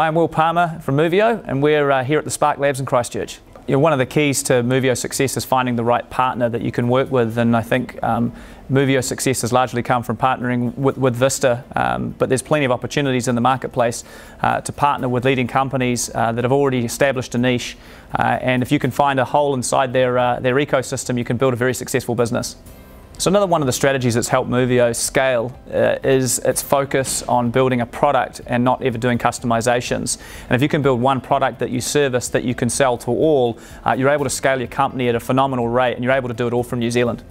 Hi, I'm Will Palmer from Movio, and we're uh, here at the Spark Labs in Christchurch. You know, one of the keys to Movio's success is finding the right partner that you can work with, and I think um, Movio's success has largely come from partnering with, with Vista, um, but there's plenty of opportunities in the marketplace uh, to partner with leading companies uh, that have already established a niche, uh, and if you can find a hole inside their, uh, their ecosystem, you can build a very successful business. So another one of the strategies that's helped Movio scale uh, is its focus on building a product and not ever doing customizations. And if you can build one product that you service that you can sell to all, uh, you're able to scale your company at a phenomenal rate and you're able to do it all from New Zealand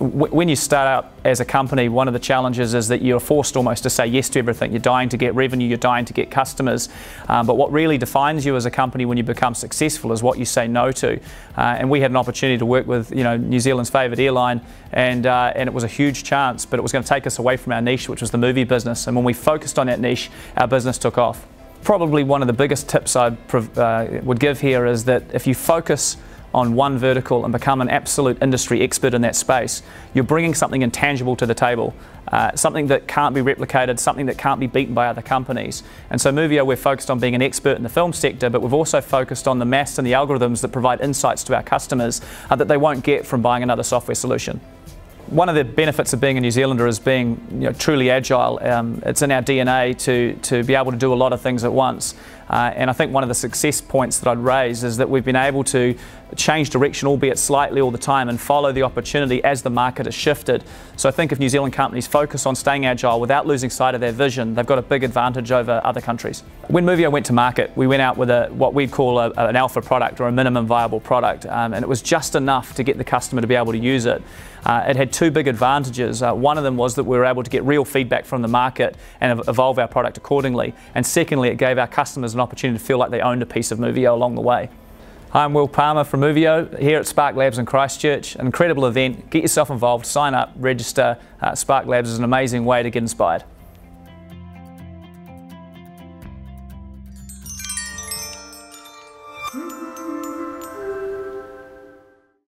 when you start out as a company, one of the challenges is that you're forced almost to say yes to everything. You're dying to get revenue, you're dying to get customers. Um, but what really defines you as a company when you become successful is what you say no to. Uh, and we had an opportunity to work with you know New Zealand's favourite airline, and uh, and it was a huge chance, but it was going to take us away from our niche, which was the movie business. And when we focused on that niche, our business took off. Probably one of the biggest tips I uh, would give here is that if you focus on one vertical and become an absolute industry expert in that space, you're bringing something intangible to the table, uh, something that can't be replicated, something that can't be beaten by other companies. And so Movio, we're focused on being an expert in the film sector, but we've also focused on the maths and the algorithms that provide insights to our customers uh, that they won't get from buying another software solution one of the benefits of being a New Zealander is being you know, truly agile. Um, it's in our DNA to, to be able to do a lot of things at once. Uh, and I think one of the success points that I'd raise is that we've been able to change direction, albeit slightly all the time, and follow the opportunity as the market has shifted. So I think if New Zealand companies focus on staying agile without losing sight of their vision, they've got a big advantage over other countries. When Movio went to market, we went out with a, what we'd call a, an alpha product or a minimum viable product, um, and it was just enough to get the customer to be able to use it. Uh, it had two big advantages. Uh, one of them was that we were able to get real feedback from the market and evolve our product accordingly. And secondly, it gave our customers an opportunity to feel like they owned a piece of Movio along the way. I'm Will Palmer from Movio here at Spark Labs in Christchurch. An incredible event. Get yourself involved, sign up, register. Uh, Spark Labs is an amazing way to get inspired. Hmm?